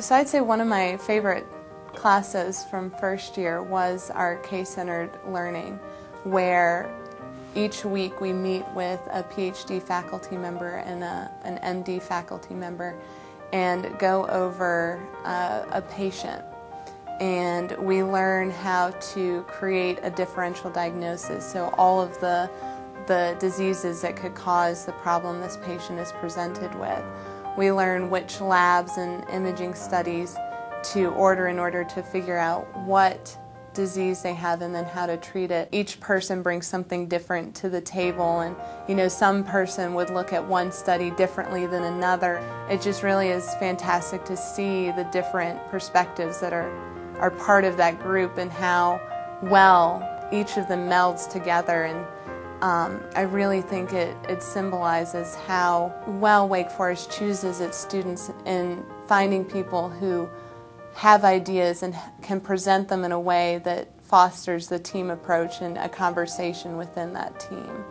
So I'd say one of my favorite classes from first year was our case-centered learning, where each week we meet with a PhD faculty member and a, an MD faculty member and go over uh, a patient. And we learn how to create a differential diagnosis. So all of the, the diseases that could cause the problem this patient is presented with. We learn which labs and imaging studies to order in order to figure out what disease they have and then how to treat it. Each person brings something different to the table and you know some person would look at one study differently than another. It just really is fantastic to see the different perspectives that are are part of that group and how well each of them melds together and um, I really think it, it symbolizes how well Wake Forest chooses its students in finding people who have ideas and can present them in a way that fosters the team approach and a conversation within that team.